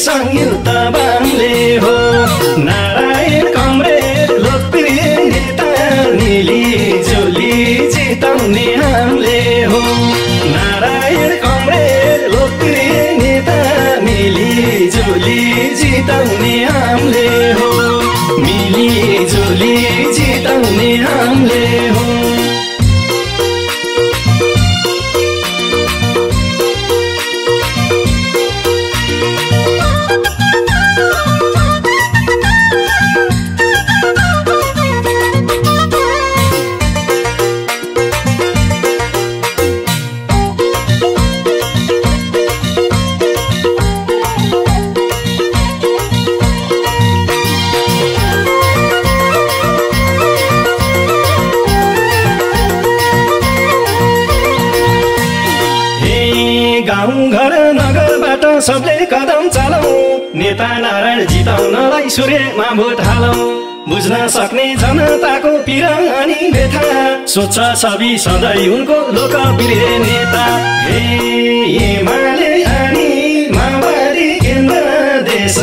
संयुक्त बामले हो। नारायण कमरेड लोकप्रिय नेता मिली जुली जिताउने हामीले हो। नारायण कमरेड लोकप्रिय नेता मिली जुली जिताउने गाउँ घर नगरबाट सबले कदम चलाऊ नेता नारायण जिताउनलाई सूर्यमा भोट हालौँ। बुझ्न सक्ने जनताको पीर अनि व्यथा। सोच्छ सबै सधैँ उनको लोकप्रिय नेता। हे अनि माओवादी केन्द्र देश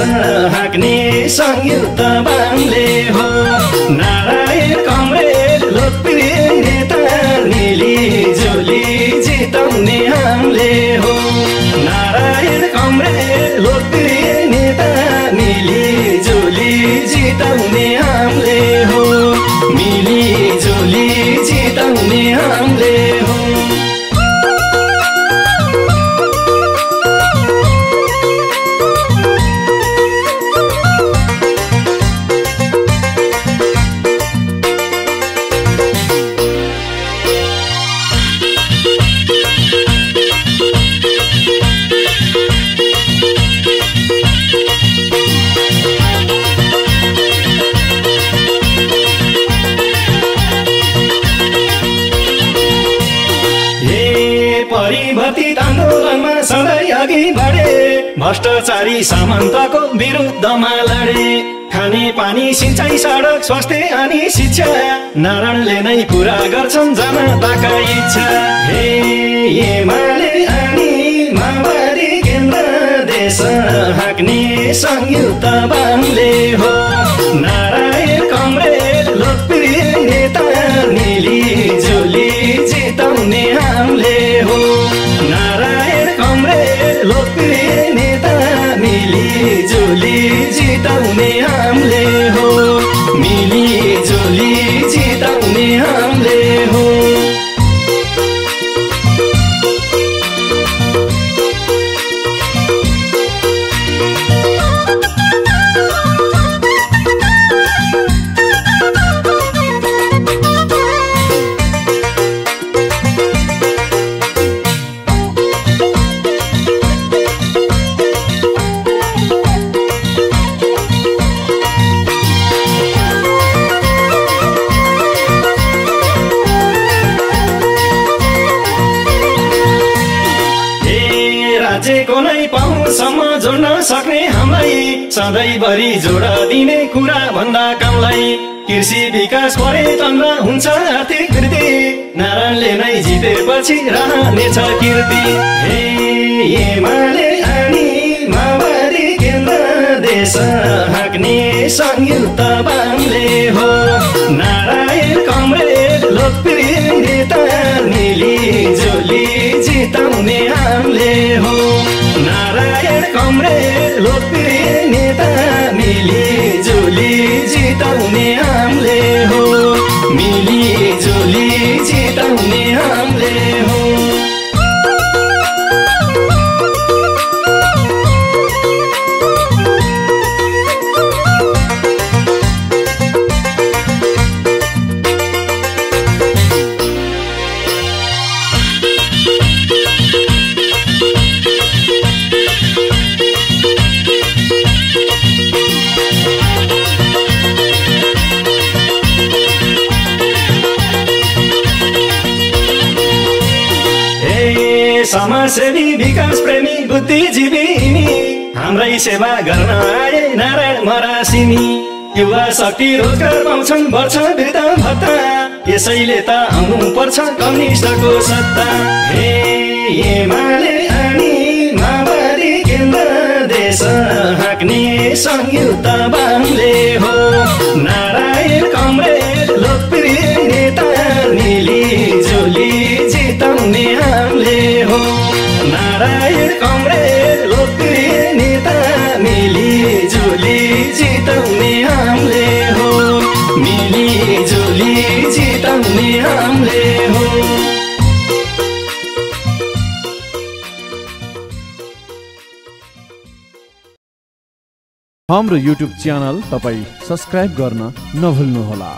हाँक्ने संयुक्त बामले हो। नारायण कमरेड लोकप्रिय नेता मिली जुली जिताउने हामीले हो नारायण कमरेड लोकप्रिय नेता मिली जुली जिताउने हामीले हो। मिली जुली जिताउने हामीले भ्रष्टाचारी सामन्तको विरुद्धमा लडे। खाने पानी सिँचाइ सडक स्वास्थ्य अनि शिक्षा। नारायणले नै पुरा गर्छन् जनताका इच्छा। हे अनि माओवादी केन्द्र देश हाँक्ने संयुक्त बामले हो। नारायण कमरेड राज्यको नै पाहुसम्म जोड्न सक्ने हामीलाई सधैँभरि जोड दिने कुरा भन्दा कामलाई कृषि विकास पर्यटन र हुन्छ आर्थिक वृद्धि। नारायणले नै जितेपछि रहनेछ कीर्ति। हे एमाले केन्द्र देश हाँक्ने संयुक्त बामले समाजसेवी विकास प्रेमी बुद्धिजीवी हाम्रै सेवा गर्न आए नारायण मरासिनी। युवा शक्ति रोजगार पाउँछन् वर्ष वृद्ध भत्ता। यसैले त आउनु पर्छ कम्युनिस्टको सत्ता। हे एमाले अनि केन्द्र देश हाँक्ने संयुक्त बाङ्ले हो। नारायण नारायण कमरेड लोकप्रिय नेता मिली जुली जिताउने हामीले हो। मिली जुली जिताउने हामीले हो। हाम्रो युट्युब च्यानल तपाईँ सब्सक्राइब गर्न नभुल्नुहोला।